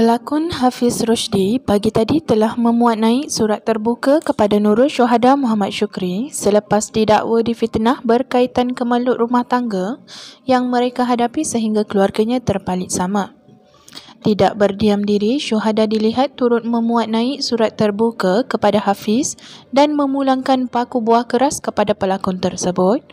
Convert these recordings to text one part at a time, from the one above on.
Pelakon Hafiz Roshdi pagi tadi telah memuat naik surat terbuka kepada Nurul Syuhada Muhammad Syukri selepas didakwa difitnah berkaitan kemalut rumah tangga yang mereka hadapi sehingga keluarganya terpalit sama. Tidak berdiam diri, Syuhada dilihat turut memuat naik surat terbuka kepada Hafiz dan memulangkan paku buah keras kepada pelakon tersebut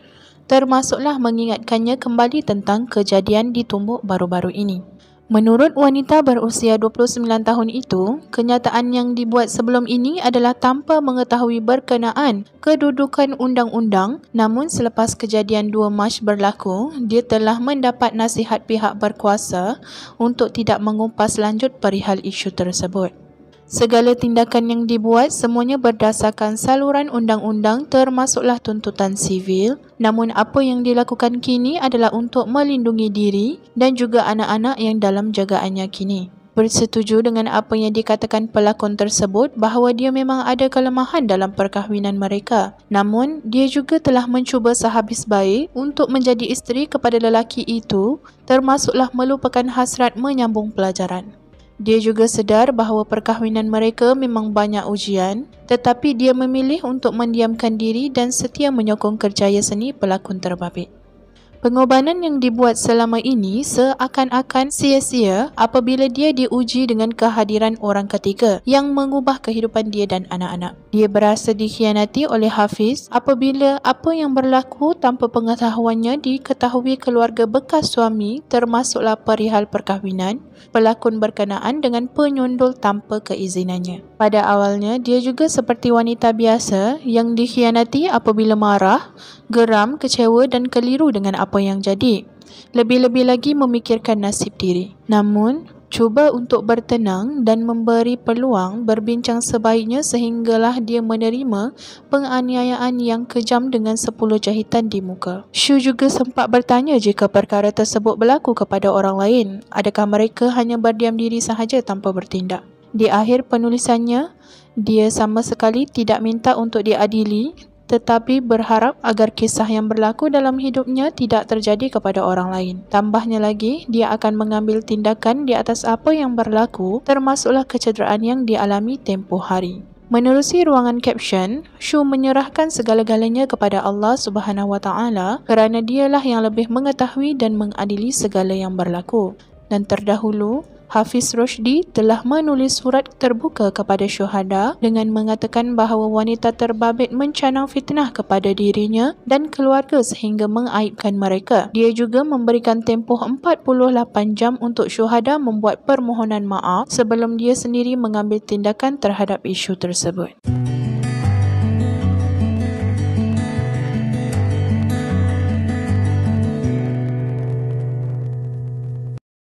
termasuklah mengingatkannya kembali tentang kejadian di Tumbuk baru-baru ini. Menurut wanita berusia 29 tahun itu, kenyataan yang dibuat sebelum ini adalah tanpa mengetahui berkenaan kedudukan undang-undang namun selepas kejadian 2 Mac berlaku, dia telah mendapat nasihat pihak berkuasa untuk tidak mengupas lanjut perihal isu tersebut. Segala tindakan yang dibuat semuanya berdasarkan saluran undang-undang termasuklah tuntutan sivil. Namun apa yang dilakukan kini adalah untuk melindungi diri dan juga anak-anak yang dalam jagaannya kini. Bersetuju dengan apa yang dikatakan pelakon tersebut bahawa dia memang ada kelemahan dalam perkahwinan mereka. Namun, dia juga telah mencuba sehabis baik untuk menjadi isteri kepada lelaki itu termasuklah melupakan hasrat menyambung pelajaran. Dia juga sedar bahawa perkahwinan mereka memang banyak ujian tetapi dia memilih untuk mendiamkan diri dan setia menyokong kerjaya seni pelakon terbabit. Pengorbanan yang dibuat selama ini seakan-akan sia-sia apabila dia diuji dengan kehadiran orang ketiga yang mengubah kehidupan dia dan anak-anak. Dia berasa dikhianati oleh Hafiz apabila apa yang berlaku tanpa pengetahuannya diketahui keluarga bekas suami termasuklah perihal perkahwinan pelakon berkenaan dengan penyundul tanpa keizinannya. Pada awalnya, dia juga seperti wanita biasa yang dikhianati apabila marah, geram, kecewa dan keliru dengan apa yang jadi. Lebih-lebih lagi memikirkan nasib diri. Namun, cuba untuk bertenang dan memberi peluang berbincang sebaiknya sehinggalah dia menerima penganiayaan yang kejam dengan 10 jahitan di muka. Shu juga sempat bertanya jika perkara tersebut berlaku kepada orang lain, adakah mereka hanya berdiam diri sahaja tanpa bertindak. Di akhir penulisannya, dia sama sekali tidak minta untuk diadili tetapi berharap agar kisah yang berlaku dalam hidupnya tidak terjadi kepada orang lain. Tambahnya lagi, dia akan mengambil tindakan di atas apa yang berlaku termasuklah kecederaan yang dialami tempoh hari. Menerusi ruangan caption, Shu menyerahkan segala-galanya kepada Allah Subhanahu Wa Taala kerana dialah yang lebih mengetahui dan mengadili segala yang berlaku. Dan terdahulu, Hafiz Roshdi telah menulis surat terbuka kepada syuhada dengan mengatakan bahawa wanita terbabit mencanang fitnah kepada dirinya dan keluarga sehingga mengaibkan mereka. Dia juga memberikan tempoh 48 jam untuk syuhada membuat permohonan maaf sebelum dia sendiri mengambil tindakan terhadap isu tersebut.